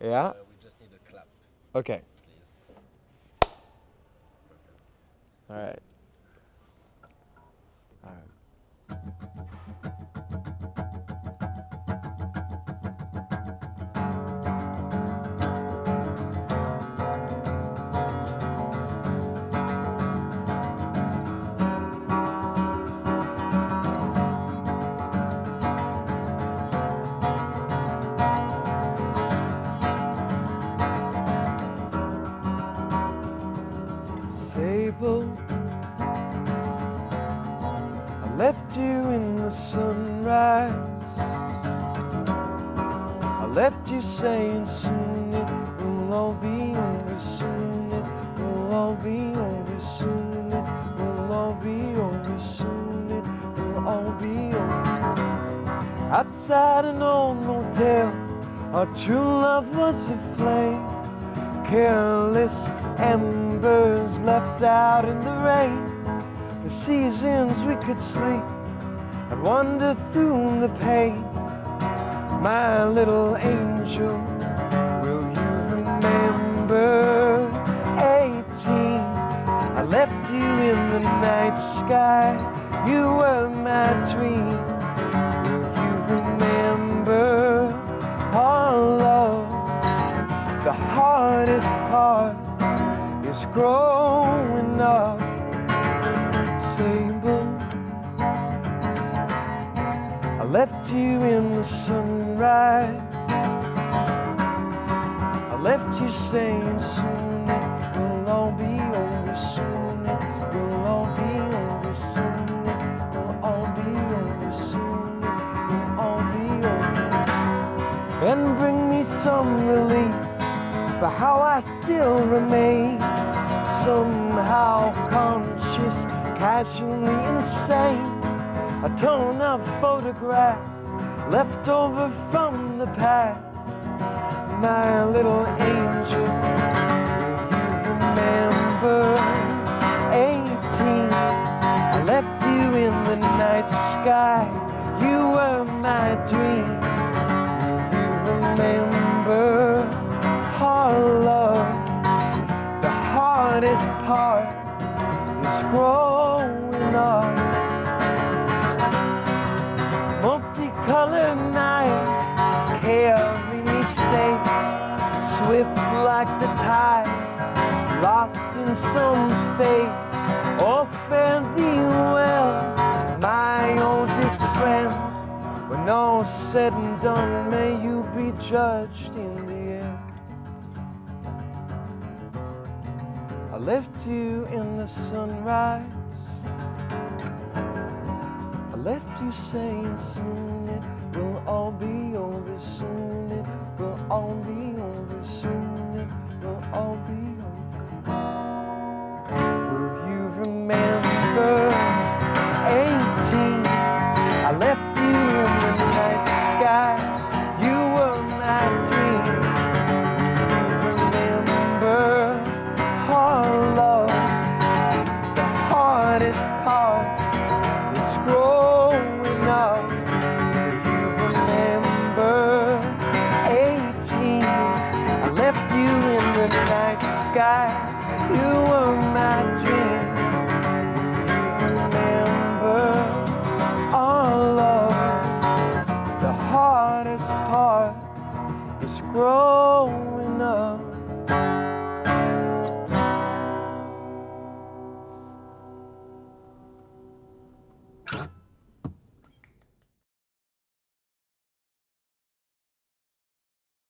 Yeah. Uh, we just need a clap, Okay. please. All right. All right. Sable, I left you in the sunrise. I left you saying soon it will all be over. Soon it will all be over. Soon it will all be over. Soon it will all be over. Outside an old motel, our true love was a flame careless embers left out in the rain. For seasons we could sleep and wander through the pain. My little angel, will you remember? 18, I left you in the night sky. You were my dream. Is growing up. Sable, I left you in the sunrise. I left you saying soon it will all be over. Soon it will all be over. Soon it will all be over. Soon it will all be over and bring me some relief for how I still remain somehow conscious, casually insane. A torn up photograph left over from the past. My little angel, you remember? 18, I left you in the night sky. You were my dream You remember hardest part is growing up. Multicolored night, carry me swift like the tide, lost in some fate. Oh, fare thee well, my oldest friend. When all's said and done, may you be judged in the left you in the sunrise. I left you saying soon it will all be over. Soon it will all be over. Soon it will all be over. Will you remember sky. You were my dream. Remember our love. The hardest part is growing up.